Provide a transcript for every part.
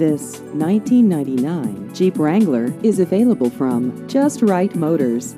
This 1999 Jeep Wrangler is available from Just Right Motors.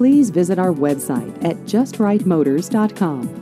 Please visit our website at justrightmotors.com.